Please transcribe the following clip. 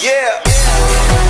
Yeah.